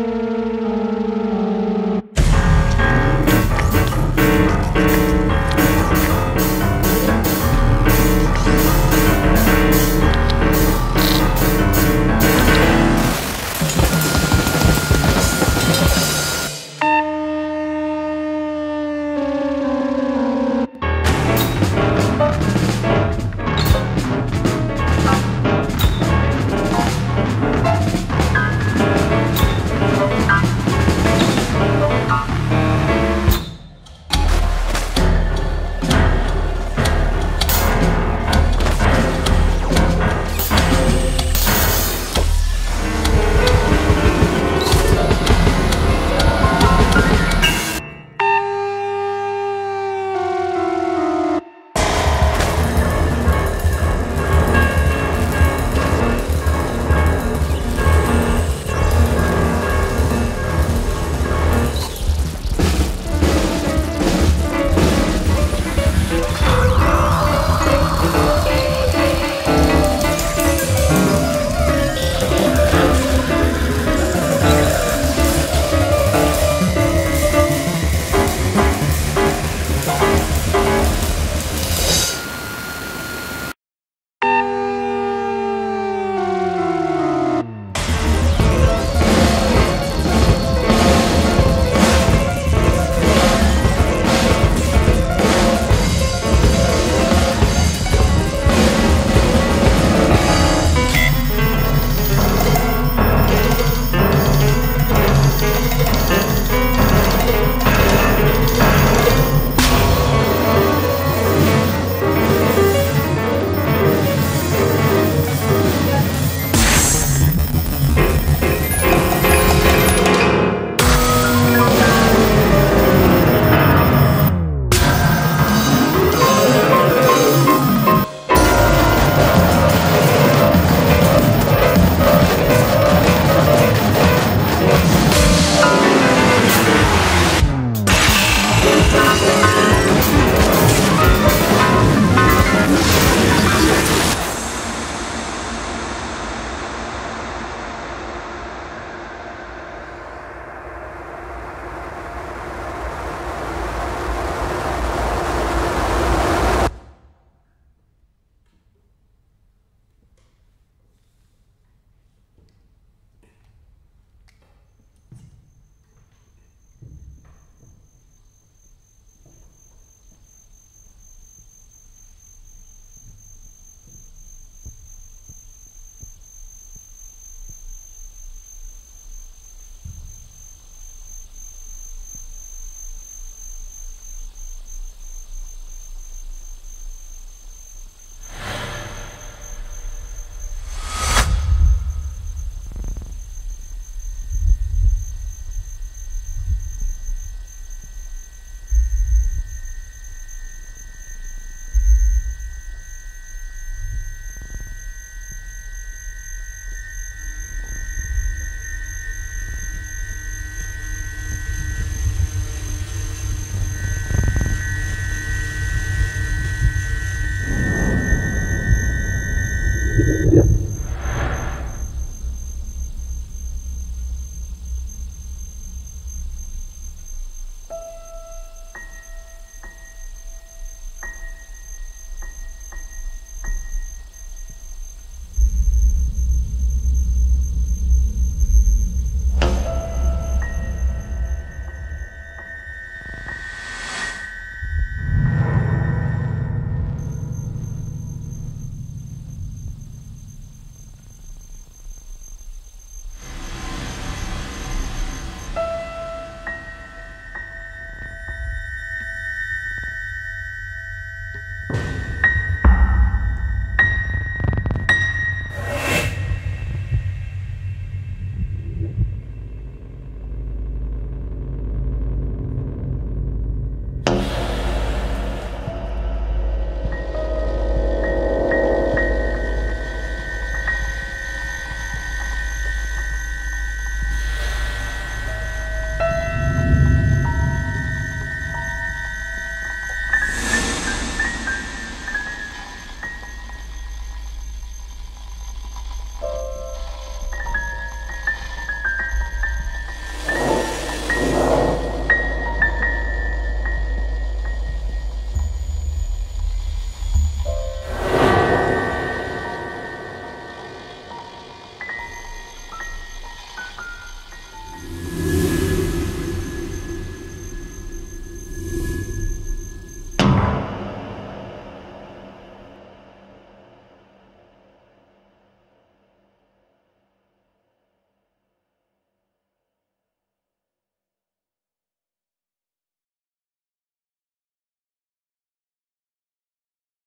Música